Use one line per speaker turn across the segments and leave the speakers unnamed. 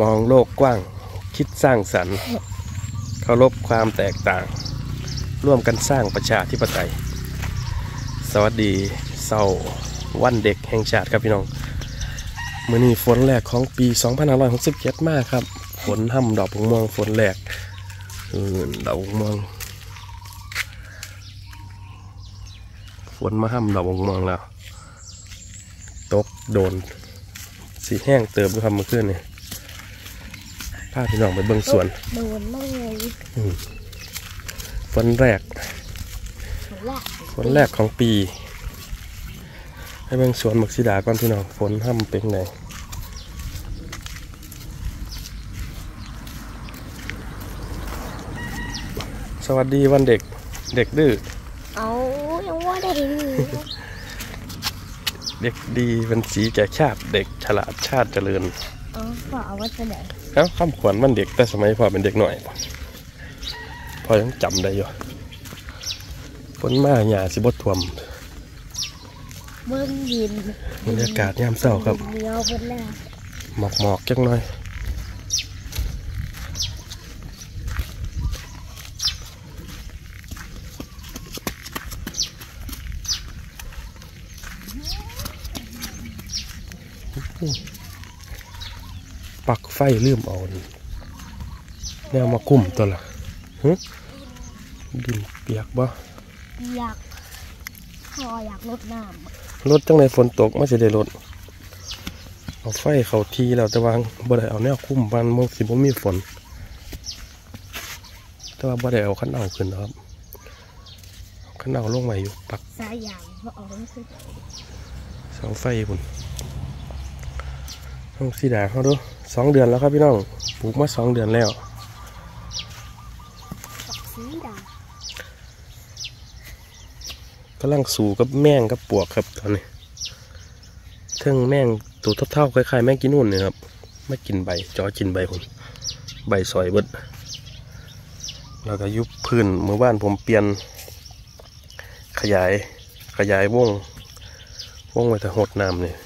มองโลกกว้าง คิดสร้างสรรค์เคารพความแตกต่าง ร่วมกันสร้างประชาธิปไตย สวัสดีเสาร์วันเด็กแห่งชาติครับพี่น้อง มื่อนี้ฝนแรกของปี 2567 มากครับ ฝนห่ำดอกบงม่วงฝนแรกออดอกบงม่วงฝนมาห่ำดอกบงม่วงแล้ว ตกโดน สีแห้งเติมด้วยครับเมื่อคืนนี่าพี่น้องไปเบิ่งสวน
โดนเลย
ฝนแรก
ละ
ฝนแรกของปี ให้เบิ่งสวนหมักสีดาก่อนพี่น้องฝนห่ำเป็นไงสวัสดีวันเด็กเด็กดื้อ
เอายังว่าได้ดี
เด็กดีเป็นสีแก่ชาติเด็กฉลาดชาติเจริญ
เอาฝาว่าจะไหน
เอ้าคำขวัญวันเด็กแต่สมัยพ่อเป็นเด็กหน่อยพอยังจำได้อยู่ฝนมาหยาสิบดท่วม
เบิ้งยิน
บรรยากาศยามเช้าครับ
เดียวเบิ้งแล้ว
หมอกหมอกๆจังหน่อย ปักไฟลืมเอานี่แนวมากุ้มตัวละหึดินเปียกบ่
อยากพออยากลดน้
รถจังในฝนตกไม่ใช่ได้รถเอาไฟเขาทีแล้วแต่ว่าบ่ได้เอาแนวคุ้มมันมันสิบ่มีฝน แต่ว่าบ่ได้เอาขันเอาขึ้นนะครับเอาขันเอาลงมาอยู่ปักำ
สายยางเพราะเอาไม่คือ
เสาไฟพุ่นต้องสีดาเขาดู สองเดือนแล้วครับพี่น้องปลูกมาสองเดือนแล้ว
กำ
ลังสู่กับแมงกับปวกครับตอนนี้เทิงแมงตัวเท่าๆคล้ายๆแมงกินนุ่นเนี่ยครับไม่กินใบจอกินใบคนใบซอยเบิดแล้วก็ยุบพื้นเมื่อบ้านผมเปลี่ยน ขยายขยายวงวงไว้แต่หดน้ำเนี่ย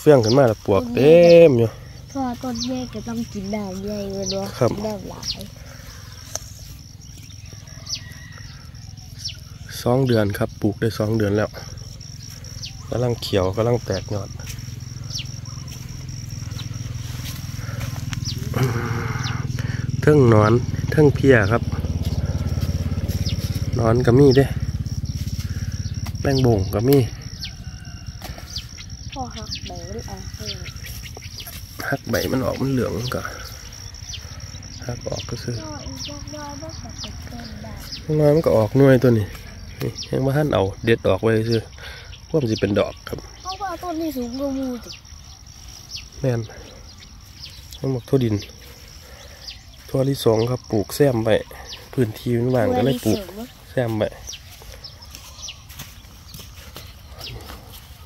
เฟื่องขึ้นมาแล้วปวกเต็มอยู่ำ
เพราะว่าต้นเมฆก็ต้องกินน้ำใหญ่เลยเนาะ
ครับ
กินน้ำหลาย
สองเดือนครับปลูกได้สองเดือนแล้วกำลังเขียวกำลังแตกยอดเทิงหนอนเทิงเพียครับหนอนก็มีเด้แป้งบ่งก็มี
พ่อหักเบลออกให้
หักใบมันออกมันเหลืองก็หักออกก็คือ
น้อยบ่แบบเป็นเกินได้
ข้างน้อยมันก็ออกน่วยตัวนี้ยังมาท่านเอาเด็ดออกไว้คือพวกมันจะเป็นดอกครับ
เพราะว่าต้นที่สูงกว่ามูติ
แม่นมันหมกทั่วดินทั่วลิสองครับปลูกแซมไปพื้นที่มันว่างก็เลยปลูกแซมไป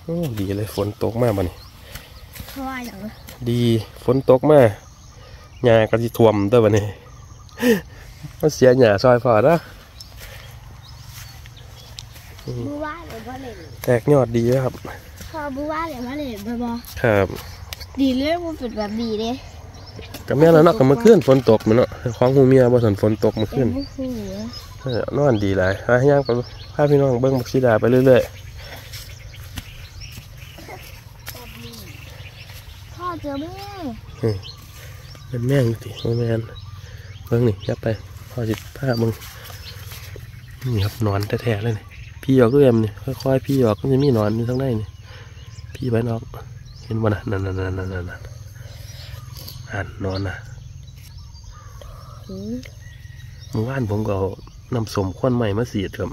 โอ้ดีเลยฝนตกมากบ่นี่
เพราว่าอย่างนั้น
ดีฝนตกมาหญ้าก็สิท่วมตัวบ่นี่มันเสียหญ้าซอยพอเด้อ
บูว่าเลยว่าเล่น
แตกยอดดีเลยครับ
พอบูว่าเลยว่าเล่นไปบอ
ครับ
ดีเลยมันเป็นแบบดีเลย
ก็แม่นแล้วเนาะก็เมื่อคืนฝนตกแมันเนาะของหูเมียบ่สันฝนตกเมื่อ
เป็
คื
น
น
ผู้หู
เออนอนดีหลายพาย่างไปพาพี่น้องเบิ่งบักซีดาไปเรื่อย
พ่อเจอแม่
เป็นแม่งอยู่ติแม่นเบิ่งนี่ยับไปพอสิพาเบิ่งนี่ครับนอนแท้ๆเลยนี่พี่ออกด้วยมนี่ค่อยๆพี่ออกก็จะมีนอนอยู่ข้งในนี่พี่ไปนอก เห็นบ่นะนั่นๆๆๆนั่นอ่านนอนนะ
หม
เมื่อวานผมก็เอาน้ำสมควันใหม่มาเสียดครับ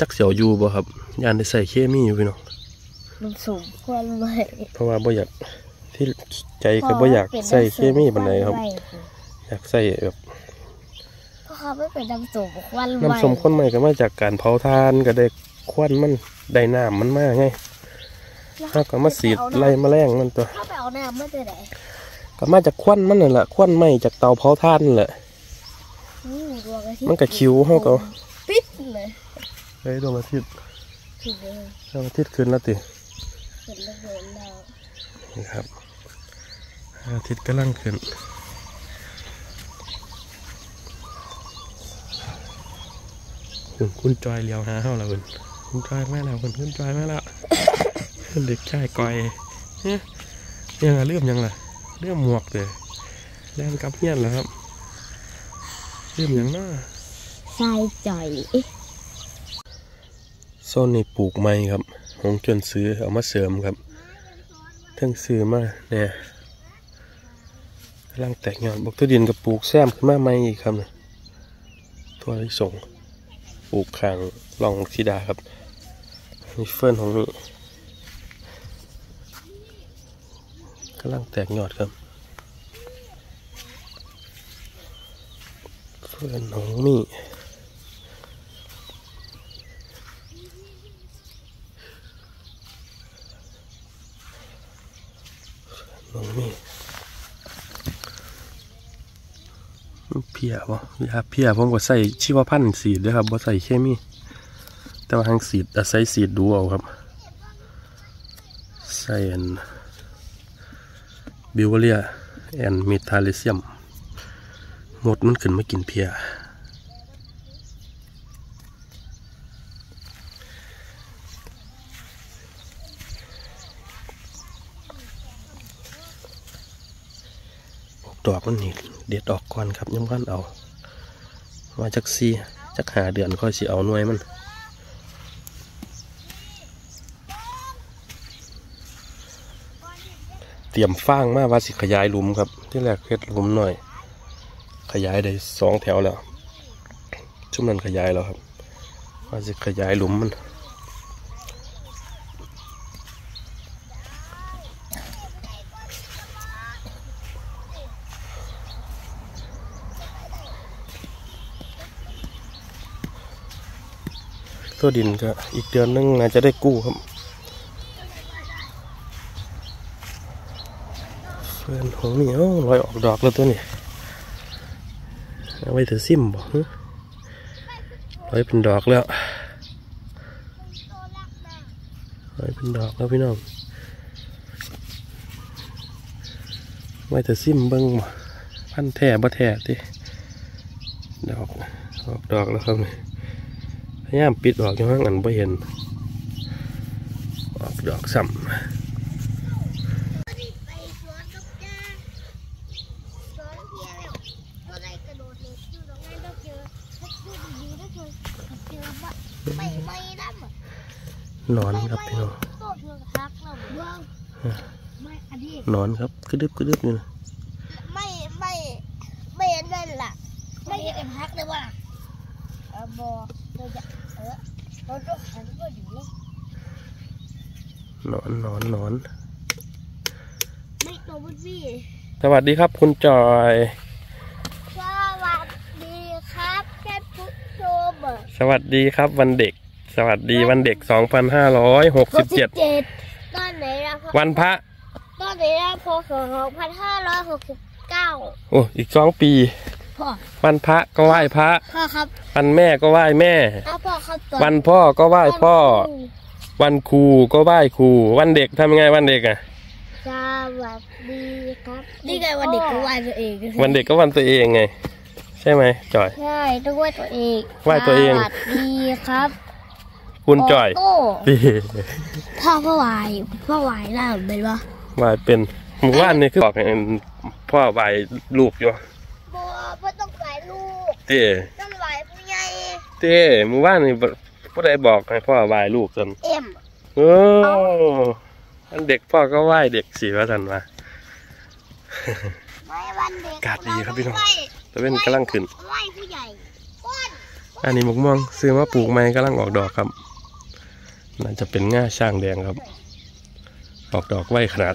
จักเสียวอยู่บ่ครับยานได้ใส่เคมีอยู่พี่น้อง
มันสูงควันใหม่
เพราะว่าบ่อยากที่ใจก็บ่อยากใส่เคมีปานใดครับ อยากใส่แบบ
เพราะเขาไม่เป็นน้ำสูงควันใหม่
น้ำส้มข้นใหม่ก็มาจากการเผาทานก็ได้ควันมันได้น้ำมันมากไงถ้าก็มาสีดไล่แมลงมันตัว
ถ้าไปเอาน้ำไม่ได้ไหน
ก็มาจากควันมันนั่นแหละควันไหม้จากเตาเผาทานนั่นแหละ
อู้ดวงอาทิตย์
มันก็คิวเฮาก็
ปิดเลย
เฮ้ยดวงอาทิตย์
ถึงเลย
ดวงอาทิตย์ขึ้นแล้วติ
เห็นแล้วเห็นแล้ว
นี่ครับอาทิตย์กำลังขึ้นคุณคุณจอยเลี้ยวหาเฮาแล้วคุณคุณจอยแม่แล้วคุณคุณจอยแม่แล้วเด็กชายก้อยเนี่ยยังอะเรื่องยังล่ะเรื่องหมวกเลยแล่นกลับเฮียนแล้วครับเรื่องยังน่า
ทรายจ่อย
โซนนี่ปลูกไม้ครับ หงจนซื้อเอามาเสริมครับทั้งซื้อมาเนี่ยกำลังแตกยอดบอกตัวดินกับปลูกแซมขึ้นมาใหม่อีกครับนี่ยตัวที่ส่งปลูกขางลองธิดาครับนี่เฟิร์นของนี่กำลังแตกยอดครับ เฟิร์นของนี่ น้องนี่มันเพียบ่ยาเพียผมก็ใส่ชีวพันธุ์สีดด้วยครับบ่ใส่เคมี แต่ว่าทางสีดอาศัยสีดดูเอาครับใส่อนบิวเรียแอนเมทาลิเซียมหมดมันขึ้นมากินเพีย ดอกมันนี่เด็ดออกก่อนครับยังพันเอามาจากซีจากหาเดือนค่อยสิเอาหน่วยมันเตรียมฟางมาว่าสิขยายหลุมครับ ที่แรกเฮ็ดหลุมหน่อย ขยายได้สองแถวแล้วช่วงนั้นขยายแล้วครับ ว่าสิขยายหลุมมัน ตัวดินก็อีกเดือนนึงน่าจะได้กู้ครับเฟื่อนของนี่เอ้ลอยออกดอกแล้วตัวนี้เอาไว้ถือซิมบ่ฮะลอยเป็นดอกแล้วลอยเป็นดอกแล้วพี่น้องไว้ถือซิมเบิ้งบ่พันแท่บ่แท่ติดอกออกดอกแล้วครับนี่ ยายามปิดออกอยู่ห้างอันไ่เห็น ออกดอกซ้
ไปสวนกับจ้าสวนเพียแล้วก็ได้กระโดดเลยอยู่ตรงนั้นก็เจอถ้าดูดีๆก็เจอเจอบ้าไม่ไม่ได้หมดำ
นอนครับพี่น้อง
น
อนครับกระดึบกระดึบนี่นะ
ไม่ไม่ไม่นั่นล่ะไม่เอ็มฮักเลยว่ะเออบอ เราจะเออเราต้องหันก็อยู่นี่
นอนนอนนอน
ไม่ตัวบุญพี่
สวัสดีครับคุณจอย
สวัสดีครับแค่ผู้ชม
สวัสดีครับวันเด็ก สวัสดีวันเด็ก 2567
ตอนไหนนะพ
วันพระ
ตอนไหนนะพศสองพันห้าร้อยหกสิบเก้า
โอ้อีกสองปี
พ่อ
วันพระก็ไหว้พระ
พ่อครับ
วันแม่ก็ไหว้แม่
เอาพ่อครับตอน
วันพ่อก็ไหว้พ่อ วันครูก็ไหว้ครู วันเด็กทำยังไงวันเด็กอะ
สวัสดีครับนี่ไงวันเด็กก็ไหว้ตัวเอง
วันเด็กก็วันตัวเองไง ใช่ไหมจอย
ใช่ต้องไหว้ตัวเอง
ไหว้ตัวเอง
สวัสดีครับ
คุณจอย
โต้
พี่
พ่อพ่อไหวพ่อไหวหน้าเป็นปะ
วายเป็นหมู่บ้านนี่คือบอกให้พ่อวายลูกอยู่
บัวพ่อต้องไหวลูก
เต้
ต้องไหวผู้ใหญ่
เต้หมู่บ้านนี่ผู้ใดบอกให้พ่อวายลูกกัน
เอ็ม
โอ้อันเด็กพ่อก็ไหว้เด็กสิว่าสันว่า
ไม่วันเด็ก
อากาศดีครับพี่น้อง
ไหว้
ตะเว้นกำลังขึ้น
ไหว้ผู้ใหญ่ก้อน
อันนี้มะม่วงซื้อมาปลูกใหม่กำลังออกดอกครับ น่าจะเป็นง่าช่างแดงครับ ออกดอกไว้ขนาด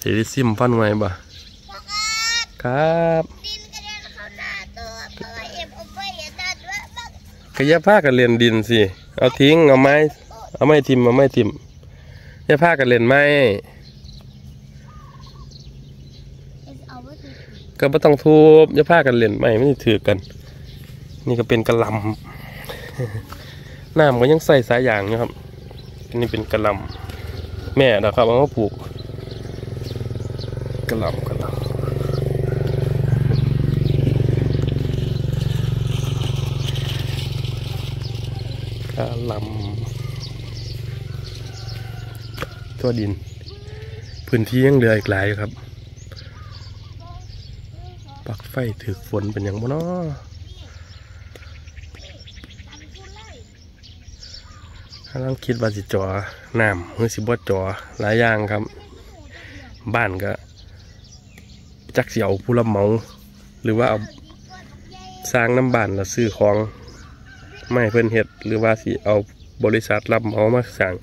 เฮลิซิมฟันไว้บ่
ประกาศ
ครับ
กขยับ
ผ้ากันเรียนดินสิ เอาทิ้ง เอาไม้ เอาไม้ทิมเอาไม้ทิมอย่าผ้ากันเรียนไม้ ก็ไม่ต้องทุบอย่าผ้ากันเรียนไม้ไม่ได้ถือกัน นี่ก็เป็นกระลำน้ำก็ยังใส่สายยางอยู่ครับนนี้เป็นกระลำแม่นะครับเอามาปลูกกระลำกระลำ กะลำตัวดิน พื้นที่ยังเหลืออีกหลายครับ ปักไฟถือฝนเป็นอย่างบ่เนาะกำลังคิดว่าสิจอน้ำหรือสิบ่จอหลายอย่างครับ บ้านก็ จักเสียวผู้รับเหมา หรือว่าเอาสร้างน้ำบ้านแล้วซื้อของ ไม่เพิ่นเฮ็ดหรือว่าสิเอาบริษัทรับเหมามาสั่ง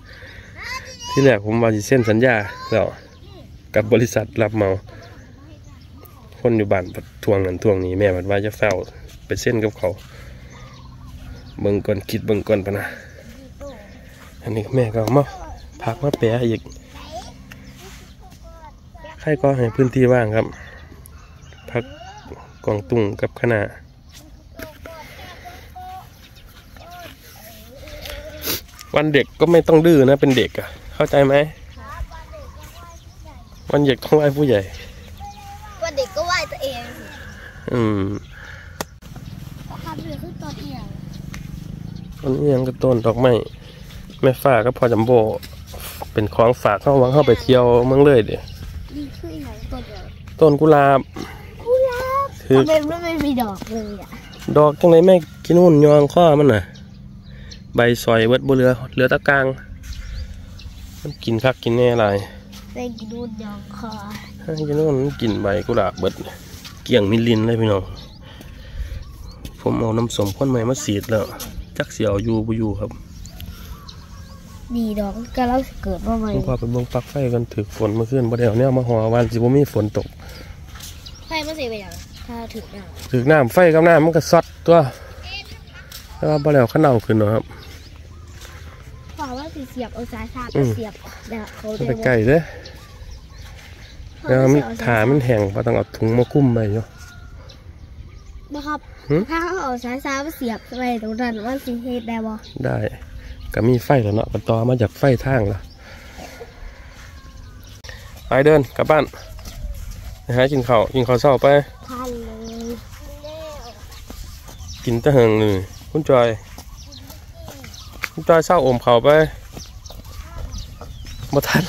ที่แรกผมว่าสิเซ็นสัญญาแล้วกับบริษัทรับเมา คนอยู่บ้านทวงนั้นทวงนี้แม่มันว่าจะเฝ้าไปเส้นกับเขา เบิ่งก่อนคิดเบิ่งก่อนปะนะ อันนี้แม่ก็มาพักมาแปะอีกใครก็ให้พื้นที่ว่างครับ พักกองตุงกับคณะ วันเด็กก็ไม่ต้องดื้อนะ เป็นเด็กอะเข้าใจไหมวันเด็กต้องไหว้ผู้ใหญ่
วันเด็กก็ไหว้ตัวเอง
อืม
ทำเรือขึ้นตอนเอียง
อันนี้ยังกระต้นดอกไม้แม่ฟ้าก็พอจำโบ เป็นของฝากเข้าวังเข้าไปเที่ยวเมืองเลยเดี๋ย
นี่คืออีกไหนตัวเดียว
ต้นกุหลาบ
กุหลาบ
คือ
ทำไมมันไม่มีดอกเลยอะ
ดอกจังไรแม่กินหุ่นยองข้อมันน่ะ ใบซอยเบิดบ่เหลือเหลือตะกลางมันกินคักกินแน่หลาย
เป็นดูดยองคอ
ให้กินหุ่นมันกินใบกุหลาบเบิดเกี่ยงมิลลินเลยพี่น้องผมเอาน้ำสมข้นใหม่มาสีดแล้วจักเสียวอยู่บ่อยู่ครับ
ดีดอกก็แล้วเกิดมาใหม่
ผมพาไปเบิ่งปลักไฟกันถือฝนเมื่อคืนบ่ได้เอาแนวมาห่อวันสิบ่มีฝนตก
ไฟมันเสียไปอย่างถ้าถึงอะ
ถือน้ำไฟกับน้ำมันก็ซัดตัวแต่ว่าบ่แล้วข้าเน่าขึ้นเนาะครับ
เพราะว่าสี เสียบเอาสายชาร์จ
อืม
เสียบเดี๋ยวเขา
มัน
เดี๋
ไป
ยว
ไกลเด้อแล้วมันถามันแห้งก็ต้องเอาถุงมาคุ้มไปอยู่
นะครับ
หึ
ถ้าเขาเอาสายชาร์จมาเสียบไปตรงนั้นว่าสีเฮ็ดได้บ่
ได้ก็มีไฟแล้วเนาะก็ต่อมาจากไฟทางแล้วไปเดินกลับบ้านไปหากินข้าวกินข้าวเช้าไป
ทันเลย
กินแตะเหิงเลยคุณจอยคุณจอยเศร้าอมเขาไป มาทัน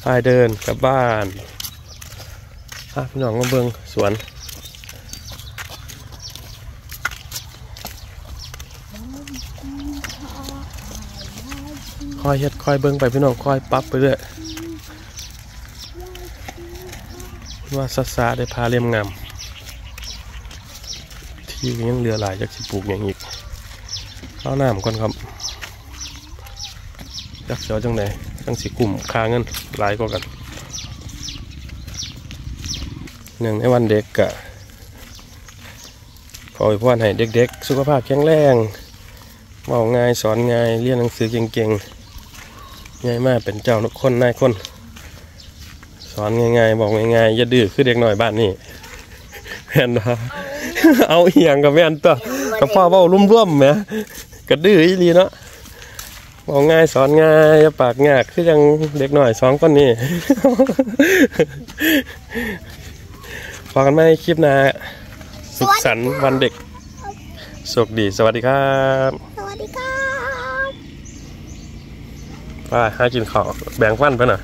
ไปเดินกลับบ้านพาพี่น้องมาเบิงสวนคอยเฮ็ดคอยเบิงไปพี่น้องคอยปรับไปเรื่อยว่าซาซาได้พาเลียมงามที่ยังเหลือหลายจากสิปลูกอย่างอีกเอาหน้ำก่อนครับ จักเสียวจังไหนจังสิกลุ่มค่าเงินหลายกว่ากันหนึ่งในวันเด็กกะขออวยพรให้เด็กๆ สุขภาพแข็งแรงเว้าง่ายสอนง่ายเรียนหนังสือเก่งๆง่ายมากเป็นเจ้านุคนนายคน สอนง่ายๆ บอกง่ายๆอย่าดื้อคือเด็กหน่อยบ้านนี่แม่นบ่เอาเอียงกับแม่นตัวกับพ่อเว้ารุ่มร่วมๆแหมกระดื้ออีหลีเนาะ บอกง่ายสอนง่ายอย่าปากงากคือยังเด็กหน่อยสองคนนี้พอกันไหมคลิปหน้าสุขสันต์วันเด็ก สุขดี สวัสดีครับ
สวัสดีครับ
ไปหากินข้าวแบ่งฟันไปหน่อย